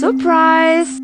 Surprise!